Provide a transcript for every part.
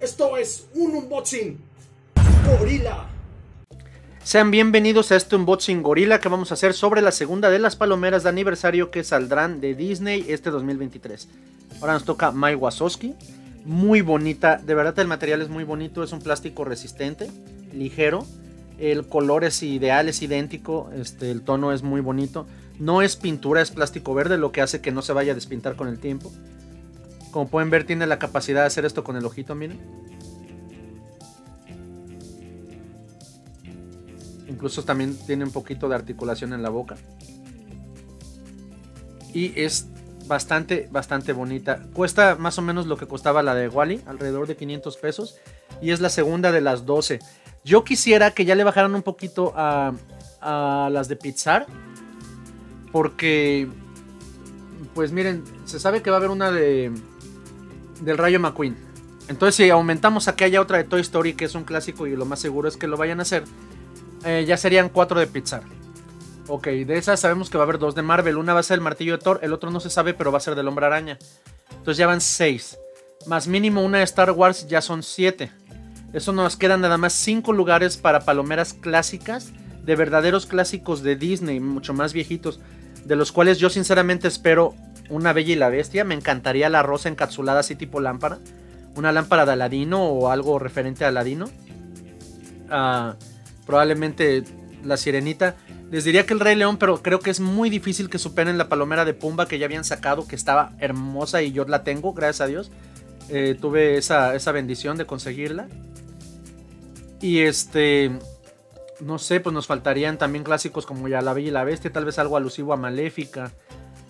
Esto es un unboxing gorila. Sean bienvenidos a este unboxing gorila que vamos a hacer sobre la segunda de las palomeras de aniversario que saldrán de Disney este 2023. Ahora nos toca My Wazowski. Muy bonita, de verdad el material es muy bonito, es un plástico resistente, ligero. El color es ideal, es idéntico, este, el tono es muy bonito. No es pintura, es plástico verde, lo que hace que no se vaya a despintar con el tiempo. Como pueden ver, tiene la capacidad de hacer esto con el ojito, miren. Incluso también tiene un poquito de articulación en la boca. Y es bastante, bastante bonita. Cuesta más o menos lo que costaba la de Wally, alrededor de 500 pesos. Y es la segunda de las 12. Yo quisiera que ya le bajaran un poquito a, a las de Pixar. Porque, pues miren, se sabe que va a haber una de del Rayo McQueen. Entonces, si aumentamos aquí haya otra de Toy Story, que es un clásico y lo más seguro es que lo vayan a hacer, eh, ya serían cuatro de Pixar. Ok, de esas sabemos que va a haber dos de Marvel. Una va a ser el martillo de Thor, el otro no se sabe, pero va a ser del Hombre Araña. Entonces ya van seis. Más mínimo una de Star Wars ya son siete. Eso nos quedan nada más cinco lugares para palomeras clásicas, de verdaderos clásicos de Disney, mucho más viejitos, de los cuales yo sinceramente espero una Bella y la Bestia. Me encantaría la rosa encapsulada así tipo lámpara. Una lámpara de Aladino o algo referente a Aladino. Ah, probablemente la Sirenita. Les diría que el Rey León, pero creo que es muy difícil que superen la palomera de Pumba que ya habían sacado, que estaba hermosa y yo la tengo, gracias a Dios. Eh, tuve esa, esa bendición de conseguirla. Y este, no sé, pues nos faltarían también clásicos como ya La Bella y la Bestia, tal vez algo alusivo a Maléfica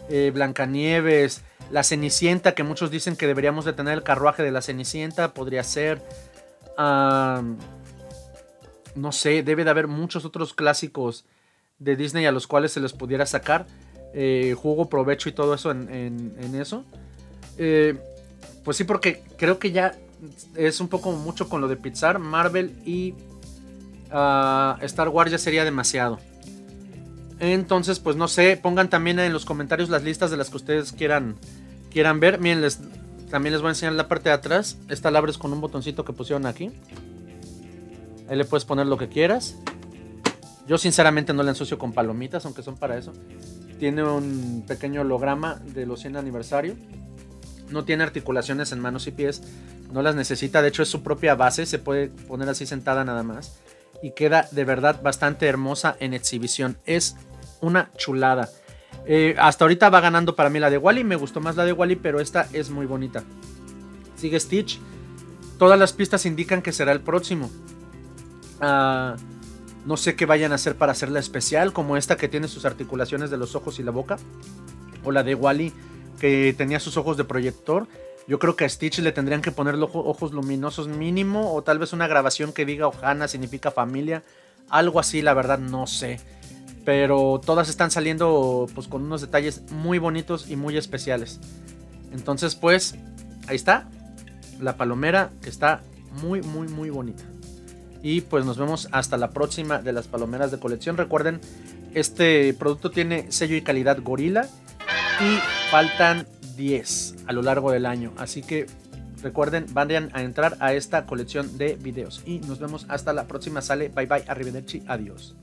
eh, Blancanieves, la Cenicienta, que muchos dicen que deberíamos de tener el carruaje de la Cenicienta, podría ser. no sé, debe de haber muchos otros clásicos de Disney a los cuales se les pudiera sacar eh, jugo, provecho y todo eso en, eso. Eh, pues sí, porque creo que ya es un poco mucho con lo de Pixar, Marvel y ah, Star Wars ya sería demasiado. Entonces, pues no sé, pongan también en los comentarios las listas de las que ustedes quieran, quieran ver. Miren, les, también les voy a enseñar la parte de atrás. Esta la abres con un botoncito que pusieron aquí. Ahí le puedes poner lo que quieras. Yo sinceramente no la ensucio con palomitas, aunque son para eso. Tiene un pequeño holograma de los 100 aniversario. No tiene articulaciones en manos y pies. No las necesita. De hecho es su propia base. Se puede poner así sentada nada más. Y queda de verdad bastante hermosa en exhibición. Es una chulada. Eh, hasta ahorita va ganando para mí la de Wally. Me gustó más la de Wally, pero esta es muy bonita. Sigue Stitch. Todas las pistas indican que será el próximo. Ah, no sé qué vayan a hacer para hacerla especial, como esta que tiene sus articulaciones de los ojos y la boca. O la de Wally, que tenía sus ojos de proyector. Yo creo que a Stitch le tendrían que poner ojos luminosos mínimo. O tal vez una grabación que diga Ohana significa familia. Algo así, la verdad, no sé pero todas están saliendo pues con unos detalles muy bonitos y muy especiales. Entonces pues ahí está la palomera que está muy muy muy bonita. Y pues nos vemos hasta la próxima de las palomeras de colección. Recuerden, este producto tiene sello y calidad gorila y faltan 10 a lo largo del año. Así que recuerden, vayan a entrar a esta colección de videos. Y nos vemos hasta la próxima. Sale, bye bye, arrivederci, adiós.